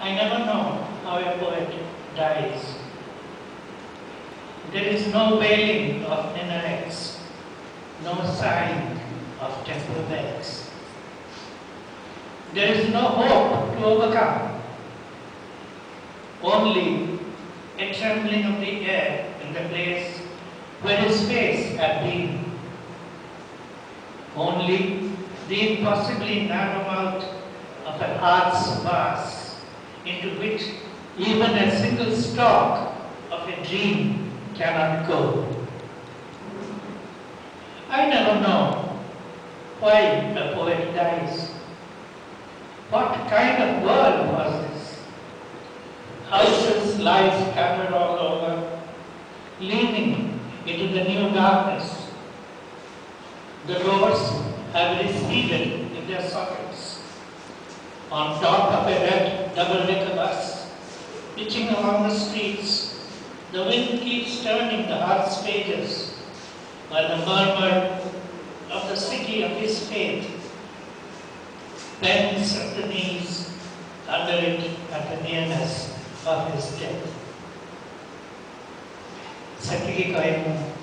I never know how a poet dies. There is no wailing of minarets, no sighing of temple bells. There is no hope to overcome, only a trembling of the air in the place where his face had been. Only the impossibly narrow mouth of a heart's vase into which even a single stalk of a dream cannot go. I never know why a poet dies. What kind of world was this? Houses lie scattered all over, leaning into the new darkness. The doors have receded in their sockets. On top of a red double decker bus, pitching along the streets. The wind keeps turning the heart's pages, while the murmur of the city of his fate bends at the knees under it at the nearness of his death. Satyiki Kayamu